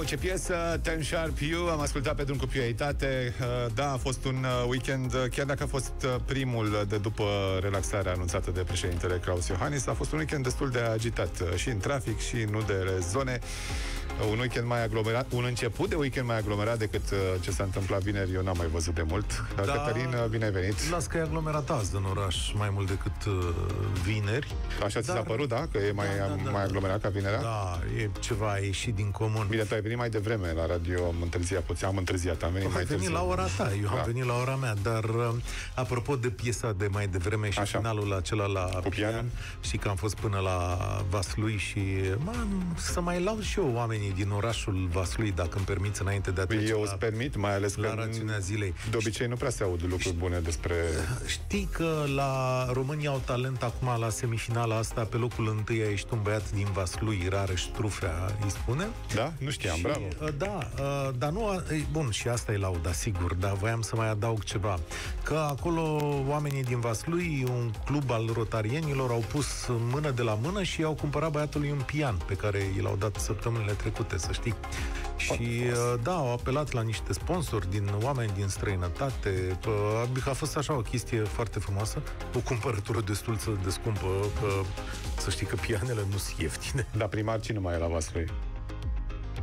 Wow, ce piesă, Ten Sharp You, am ascultat pe drum cu prioritate. Uh, da, a fost un uh, weekend, uh, chiar dacă a fost primul de după relaxarea anunțată de președintele Klaus Iohannis, a fost un weekend destul de agitat și în trafic și în unele zone. Un weekend mai aglomerat, un început de weekend mai aglomerat decât ce s-a întâmplat vineri, eu n-am mai văzut de mult. Da, Cătălin, bine ai venit. Las că e aglomerat azi în oraș mai mult decât uh, vineri. Așa ți s-a părut, da? Că e mai, da, da, da, mai aglomerat ca vinerea? Da, e ceva ieșit din comun. Bine, tu ai venit mai devreme la radio, am întârziat puțin, am întârziat, am venit mai venit la ora ta, eu da. am venit la ora mea, dar uh, apropo de piesa de mai devreme și Așa. finalul acela la Cu pian, și că am fost până la Vaslui și man, să mai laud și eu oamenii din orașul Vaslui, dacă îmi permiți, înainte de a trece Eu îți permit, mai ales la că rațiunea zilei. De obicei nu prea se aud lucruri bune despre... Știi că la România au talent acum la semifinala asta, pe locul întâi a ieșit un băiat din Vaslui, Rareș Ștrufea, îi spune. Da? Nu știam, și, bravo. Uh, da, uh, dar nu, bun, și asta e lauda, sigur, dar voiam să mai adaug ceva. Că acolo oamenii din Vaslui, un club al rotarienilor, au pus mână de la mână și i-au cumpărat băiatului un pian pe care i l-au dat săptămânile trecute, să știi. Și uh, da, au apelat la niște sponsori din oameni din străinătate. A fost așa o chestie foarte frumoasă, o cumpărătură destul de scumpă, că să știi că pianele nu sunt ieftine. Dar primar cine mai e la Vaslui?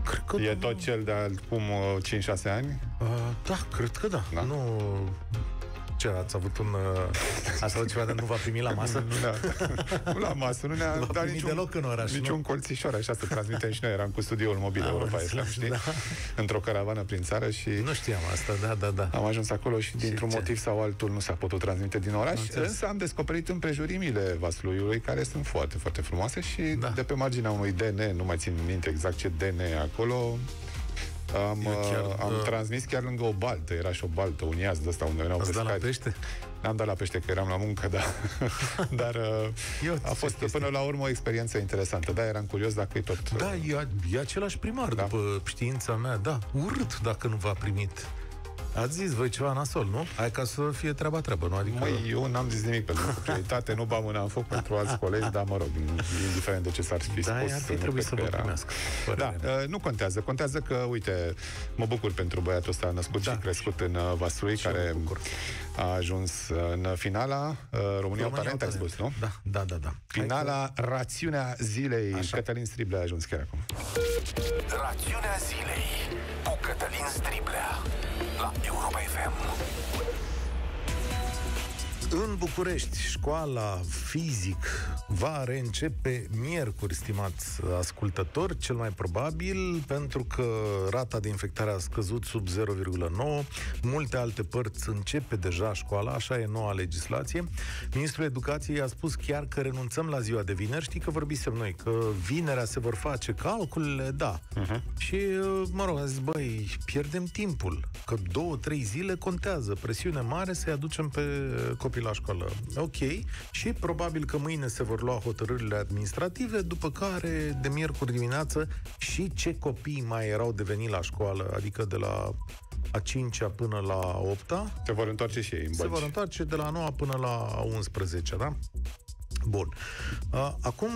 Cred că e tot cel de acum 5-6 uh, ani? Uh, da, cred că da. da. Nu, ce, ați avut un... Uh, ați avut ceva de nu va primi la masă? Da. nu la masă, nu ne-a nu dat niciun, deloc în oraș, niciun nu? colțișor, așa să transmitem și noi. Eram cu studioul mobil Am Europa FM, știi? Da. Într-o caravană prin țară și... Nu știam asta, da, da, da. Am ajuns acolo și dintr-un motiv sau altul nu s-a putut transmite din oraș, însă am descoperit împrejurimile Vasluiului, care sunt foarte, foarte frumoase și da. de pe marginea unui DN, nu mai țin minte exact ce DN e acolo, am, chiar, uh, am da. transmis chiar lângă o baltă, era și o baltă, un iaz de ăsta unde veneau pescari. la pește? N-am dat la pește, că eram la muncă, da. Dar uh, Eu, a fost chestii. până la urmă o experiență interesantă. Da, eram curios dacă e tot... Da, uh, e, e același primar, da? după știința mea, da. Urât dacă nu v-a primit Ați zis voi ceva nasol, nu? Hai ca să fie treaba treabă, nu? Adică... Măi, eu n-am zis nimic pentru prioritate, nu ba mâna în foc pentru alți colegi, dar mă rog, indiferent de ce s-ar fi da, spus. ar fi trebuit să vă primească. Da, uh, nu contează. Contează că, uite, mă bucur pentru băiatul ăsta născut da. și crescut în uh, Vaslui, care a ajuns în finala uh, România, România Talent, ai spus, nu? Da, da, da. da. Finala, că... rațiunea zilei. Așa. Cătălin Striblea a ajuns chiar acum. Rațiunea zilei cu Cătălin Striblea la Europa FM. În București, școala fizic va reîncepe miercuri, stimați ascultători, cel mai probabil, pentru că rata de infectare a scăzut sub 0,9. Multe alte părți începe deja școala, așa e noua legislație. Ministrul Educației a spus chiar că renunțăm la ziua de vineri. Știi că vorbisem noi, că vinerea se vor face calculele, da. Uh-huh. Și, mă rog, a zis, băi, pierdem timpul, că două, trei zile contează. Presiune mare să-i aducem pe copii la școală. Ok. Și probabil că mâine se vor lua hotărârile administrative, după care, de miercuri dimineață, și ce copii mai erau de venit la școală, adică de la a 5 până la 8 Se vor întoarce și ei în Se vor întoarce de la 9 până la 11, da? Bun. Acum,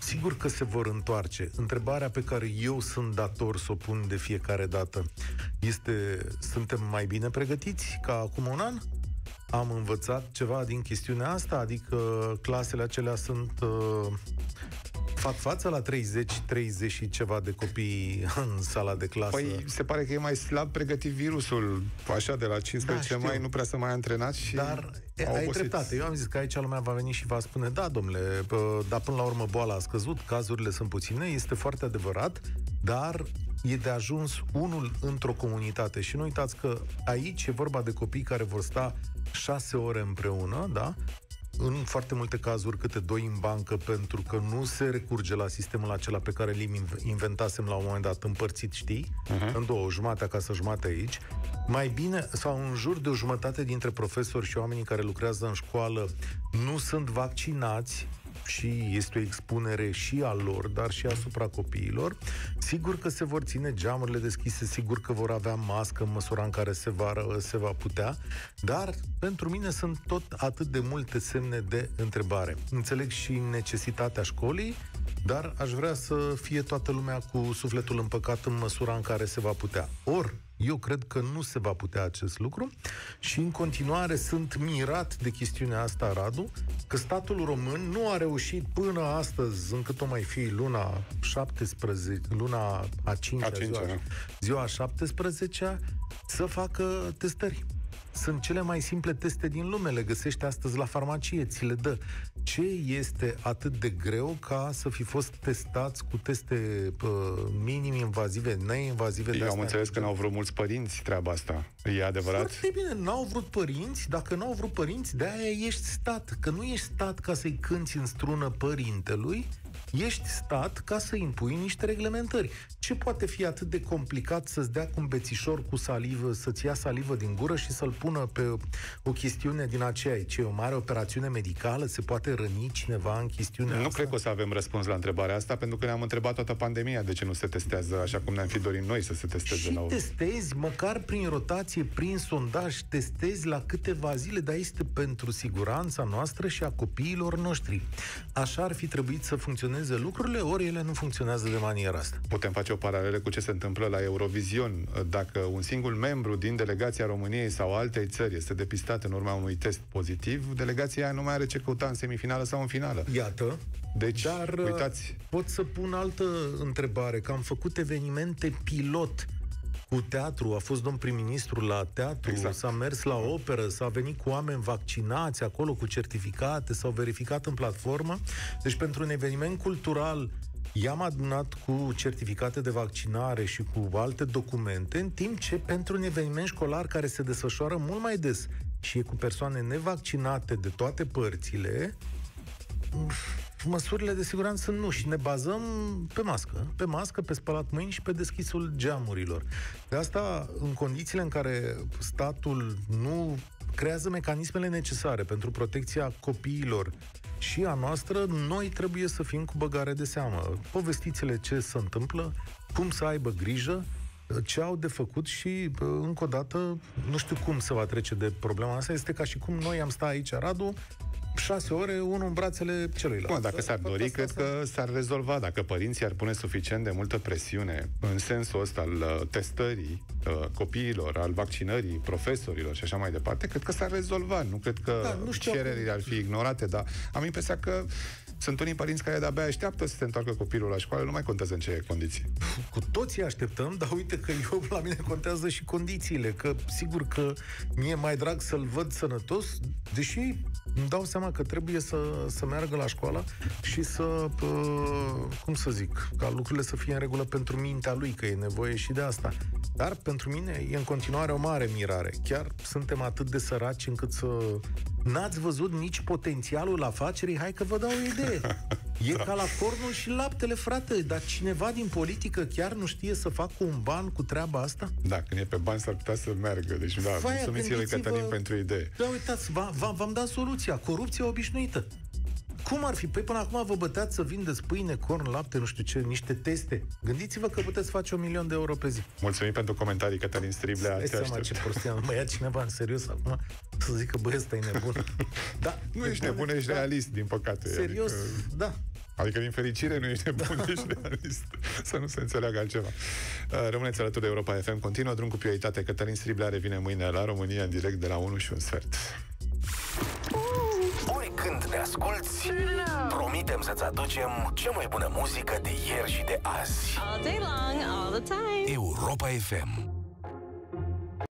sigur că se vor întoarce. Întrebarea pe care eu sunt dator să o pun de fiecare dată este, suntem mai bine pregătiți ca acum un an? Am învățat ceva din chestiunea asta, adică clasele acelea sunt uh, fac față la 30-30 și ceva de copii în sala de clasă. Păi se pare că e mai slab pregătit virusul, așa de la 15 da, mai nu prea să mai antrenat și Dar ai dreptate. Eu am zis că aici lumea va veni și va spune, da, domnule, dar până la urmă boala a scăzut, cazurile sunt puține, este foarte adevărat, dar e de ajuns unul într-o comunitate. Și nu uitați că aici e vorba de copii care vor sta șase ore împreună, da? în foarte multe cazuri câte doi în bancă pentru că nu se recurge la sistemul acela pe care l inventasem la un moment dat împărțit, știi? Uh-huh. În două, jumate acasă, jumate aici. Mai bine, sau în jur de o jumătate dintre profesori și oamenii care lucrează în școală nu sunt vaccinați, și este o expunere și a lor, dar și asupra copiilor. Sigur că se vor ține geamurile deschise, sigur că vor avea mască în măsura în care se va, se va putea, dar pentru mine sunt tot atât de multe semne de întrebare. Înțeleg și necesitatea școlii, dar aș vrea să fie toată lumea cu sufletul împăcat în măsura în care se va putea. Or, eu cred că nu se va putea acest lucru și în continuare sunt mirat de chestiunea asta, Radu, că statul român nu a reușit până astăzi, încât o mai fi luna 17, luna a 5 a 5 ziua, ziua 17 să facă testări. Sunt cele mai simple teste din lume, le găsești astăzi la farmacie, ți le dă. Ce este atât de greu ca să fi fost testați cu teste uh, minim invazive, neinvazive? Eu am înțeles că n-au vrut mulți părinți treaba asta. E adevărat? Foarte bine, n-au vrut părinți. Dacă n-au vrut părinți, de-aia ești stat. Că nu ești stat ca să-i cânti în strună părintelui, Ești stat ca să impui niște reglementări. Ce poate fi atât de complicat să-ți dea cu un bețișor cu salivă, să-ți ia salivă din gură și să-l pună pe o chestiune din aceea? Ce, o mare operațiune medicală? Se poate răni cineva în chestiunea Nu asta? cred că o să avem răspuns la întrebarea asta, pentru că ne-am întrebat toată pandemia de ce nu se testează așa cum ne-am fi dorit noi să se testeze și la testezi, măcar prin rotație, prin sondaj, testezi la câteva zile, dar este pentru siguranța noastră și a copiilor noștri. Așa ar fi trebuit să funcționeze funcționeze lucrurile, ori ele nu funcționează de maniera asta. Putem face o paralelă cu ce se întâmplă la Eurovision. Dacă un singur membru din delegația României sau altei țări este depistat în urma unui test pozitiv, delegația aia nu mai are ce căuta în semifinală sau în finală. Iată. Deci, Dar uitați. pot să pun altă întrebare, că am făcut evenimente pilot cu teatru, a fost domn prim-ministru la teatru, exact. s-a mers la operă, s-a venit cu oameni vaccinați acolo, cu certificate, s-au verificat în platformă. Deci pentru un eveniment cultural i-am adunat cu certificate de vaccinare și cu alte documente, în timp ce pentru un eveniment școlar care se desfășoară mult mai des și e cu persoane nevaccinate de toate părțile, măsurile de siguranță nu și ne bazăm pe mască. Pe mască, pe spălat mâini și pe deschisul geamurilor. De asta, în condițiile în care statul nu creează mecanismele necesare pentru protecția copiilor și a noastră, noi trebuie să fim cu băgare de seamă. Povestiți-le ce se întâmplă, cum să aibă grijă, ce au de făcut și, încă o dată, nu știu cum se va trece de problema asta. Este ca și cum noi am stat aici, Radu, șase ore, unul în brațele celuilalt. Bun, dacă s-ar dori, cred că s-ar rezolva. Dacă părinții ar pune suficient de multă presiune în sensul ăsta al uh, testării uh, copiilor, al vaccinării profesorilor și așa mai departe, cred că s-ar rezolva. Nu cred că da, nu cererile ar fi ignorate, dar am impresia că sunt unii părinți care de-abia așteaptă să se întoarcă copilul la școală, nu mai contează în ce condiții. Cu toții așteptăm, dar uite că eu la mine contează și condițiile, că sigur că mie mai drag să-l văd sănătos, deși îmi dau seama că trebuie să, să meargă la școală și să, cum să zic, ca lucrurile să fie în regulă pentru mintea lui, că e nevoie și de asta. Dar pentru mine e în continuare o mare mirare. Chiar suntem atât de săraci încât să N-ați văzut nici potențialul afacerii? Hai că vă dau o idee. E da. ca la cornul și laptele, frate, dar cineva din politică chiar nu știe să facă un ban cu treaba asta? Da, când e pe bani s-ar putea să meargă. Deci, da, mulțumiți lui Cătălin pentru idee. Da, uitați, v-am dat soluția. Corupția obișnuită. Cum ar fi? Păi până acum vă băteați să vindeți pâine, corn, lapte, nu știu ce, niște teste. Gândiți-vă că puteți face un milion de euro pe zi. Mulțumim pentru comentarii, Cătălin Striblea. Te seama ce prostie. Nu mai ia cineva în serios acum să zică, băi, ăsta e nebun. da, nu ești nebun, ești da. realist, din păcate. Serios, adică... da. Adică, din fericire, nu ești nebun, ești realist. Să nu se înțeleagă altceva. Uh, rămâneți alături de Europa FM. Continuă drum cu prioritate. Cătălin Striblea revine mâine la România în direct de la 1 și un sfert. Oricând ne asculti, promitem să-ți aducem cea mai bună muzică de ieri și de azi. All day long, all the time. Europa FM